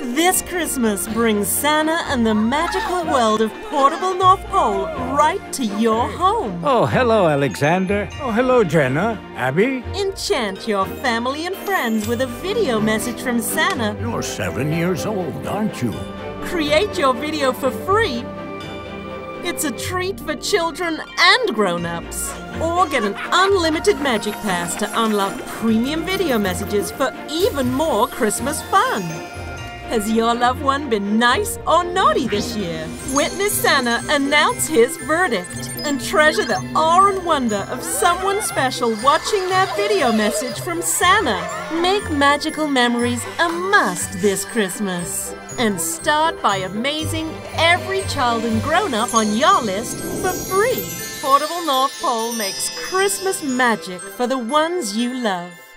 This Christmas brings Santa and the magical world of portable North Pole right to your home. Oh, hello, Alexander. Oh, hello, Jenna. Abby? Enchant your family and friends with a video message from Santa. You're seven years old, aren't you? Create your video for free. It's a treat for children and grown-ups. Or get an unlimited Magic Pass to unlock premium video messages for even more Christmas fun. Has your loved one been nice or naughty this year? Witness Santa announce his verdict and treasure the awe and wonder of someone special watching their video message from Santa. Make magical memories a must this Christmas. And start by amazing every child and grown up on your list for free. Portable North Pole makes Christmas magic for the ones you love.